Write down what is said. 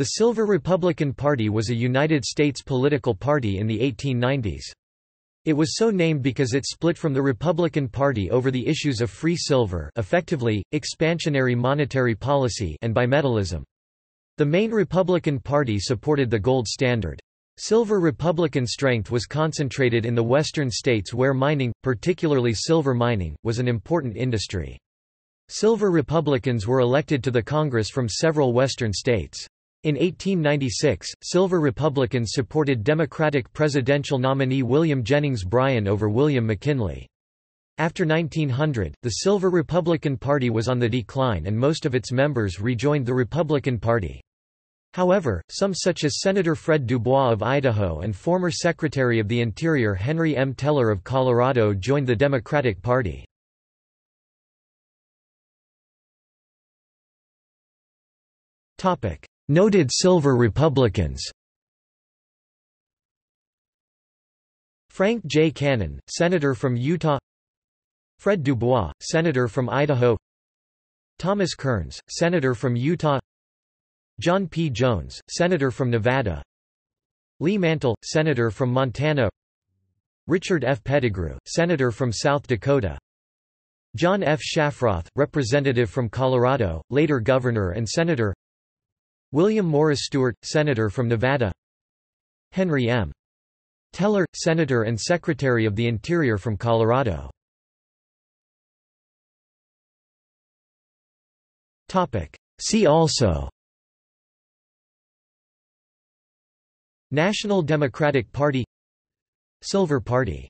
The Silver Republican Party was a United States political party in the 1890s. It was so named because it split from the Republican Party over the issues of free silver effectively, expansionary monetary policy and bimetallism. The main Republican Party supported the gold standard. Silver Republican strength was concentrated in the western states where mining, particularly silver mining, was an important industry. Silver Republicans were elected to the Congress from several western states. In 1896, Silver Republicans supported Democratic presidential nominee William Jennings Bryan over William McKinley. After 1900, the Silver Republican Party was on the decline and most of its members rejoined the Republican Party. However, some such as Senator Fred Dubois of Idaho and former Secretary of the Interior Henry M. Teller of Colorado joined the Democratic Party. Noted Silver Republicans Frank J. Cannon, Senator from Utah Fred Dubois, Senator from Idaho Thomas Kearns, Senator from Utah John P. Jones, Senator from Nevada Lee Mantle, Senator from Montana Richard F. Pettigrew, Senator from South Dakota John F. Shafroth, Representative from Colorado, later Governor and Senator William Morris Stewart, Senator from Nevada. Henry M. Teller, Senator and Secretary of the Interior from Colorado. See also National Democratic Party Silver Party